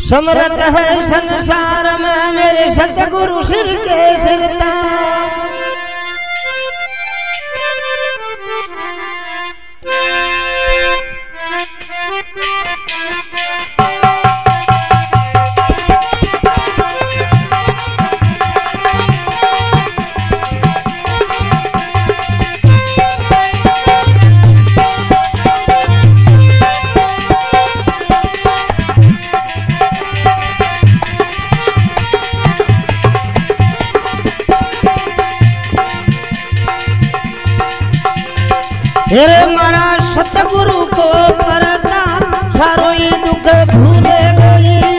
समरत है संसार में मेरे सतगुरु सिर के सिरता हेरे मारा सतगुरु को परता सारो दुख भूल गई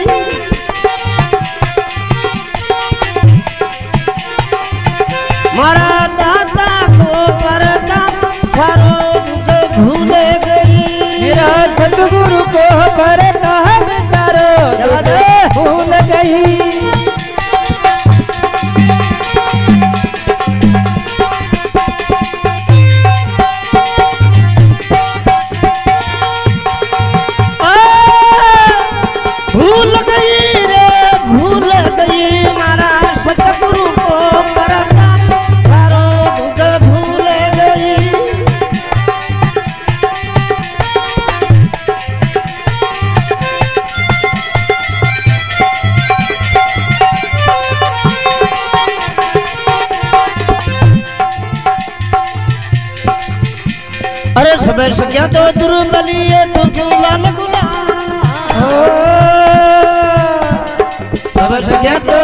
कर सकिया तो तुरंत बलिए तू लाल गुला खबर हाँ। तो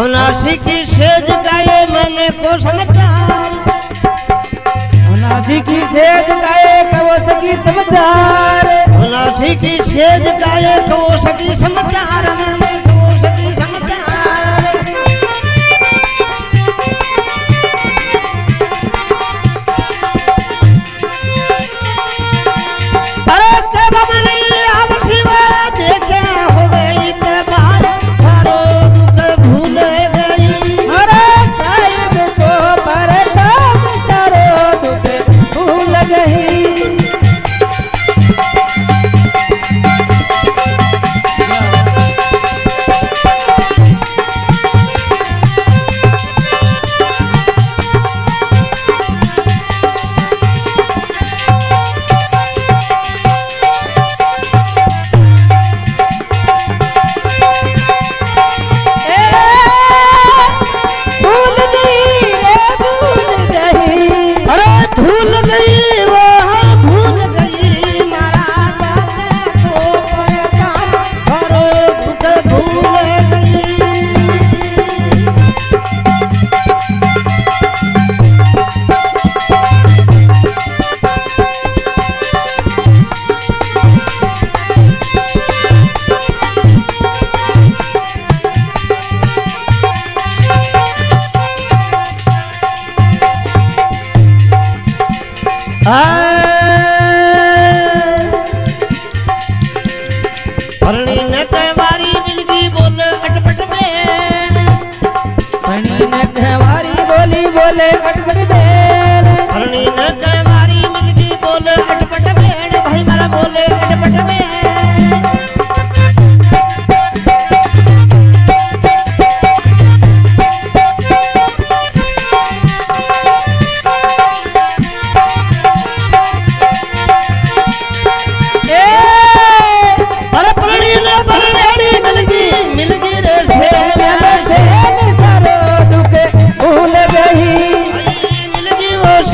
हम की सेज गाए मैंने को समाचार की सेज गाए कहो सकी समाचार। की सेज गाए कहो सकी समाचार। मैंने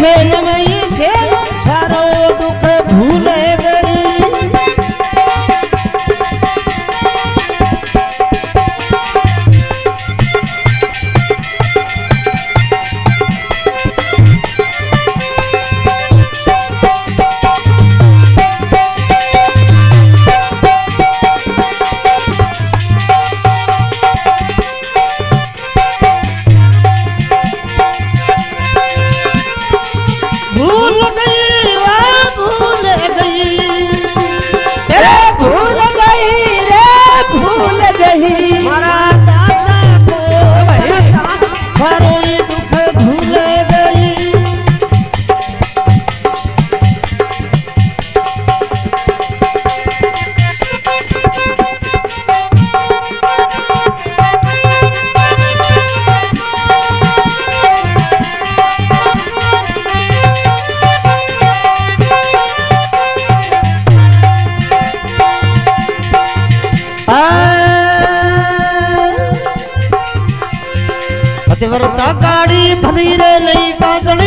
ಕ್ಷಣಮಯ पतिव्रता काड़ी भली रे नहीं बादल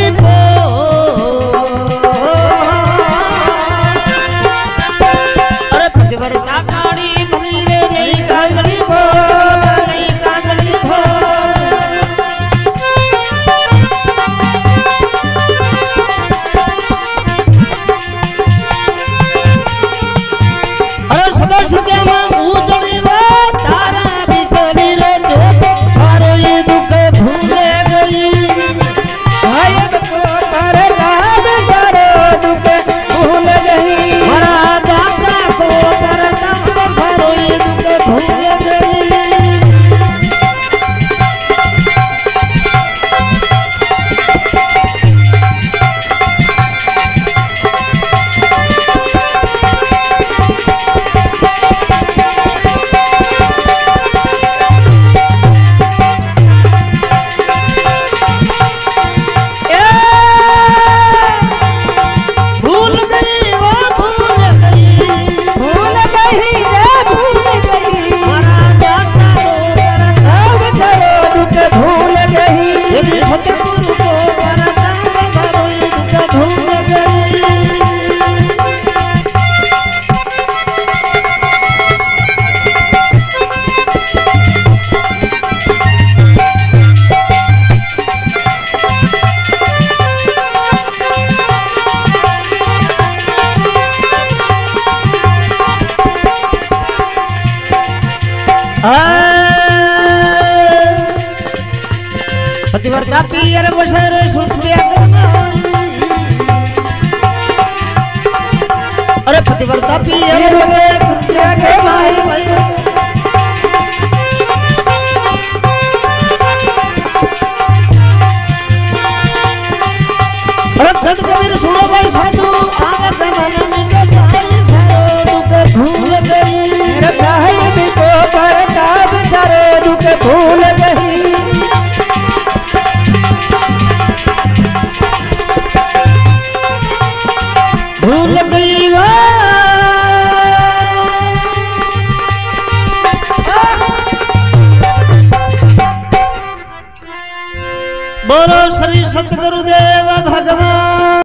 पतिव्रता पीर बशर श्रुत अरे पतिव्रता पीर श्रुत